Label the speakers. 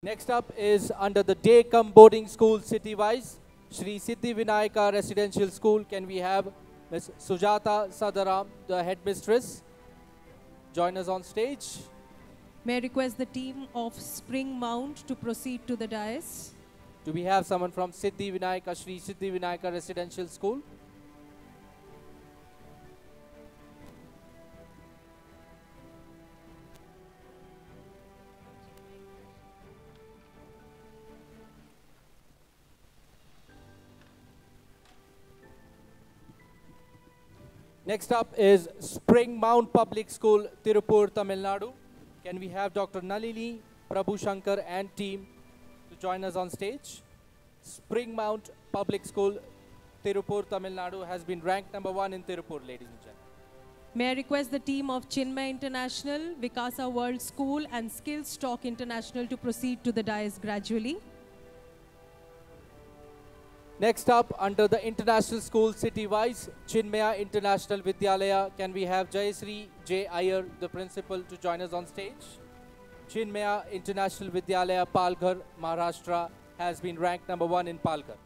Speaker 1: Next up is under the day cum boarding school city-wise, Shri Siddhi Vinayaka Residential School. Can we have Ms. Sujata Sadaram, the headmistress, join us on stage?
Speaker 2: May I request the team of Spring Mount to proceed to the dais?
Speaker 1: Do we have someone from Siddhi Vinayaka, Sri Siddhi Vinayaka Residential School? Next up is Spring Mount Public School, Tirupur, Tamil Nadu. Can we have Dr. Nalini, Prabhu Shankar and team to join us on stage? Spring Mount Public School, Tirupur, Tamil Nadu has been ranked number one in Tirupur, ladies and gentlemen.
Speaker 2: May I request the team of Chinmaya International, Vikasa World School and Skills Talk International to proceed to the dais gradually?
Speaker 1: Next up, under the international school city-wise, Chinmaya International Vidyalaya, can we have Jayasri J. Iyer, the principal, to join us on stage? Chinmaya International Vidyalaya, Palghar, Maharashtra, has been ranked number one in Palghar.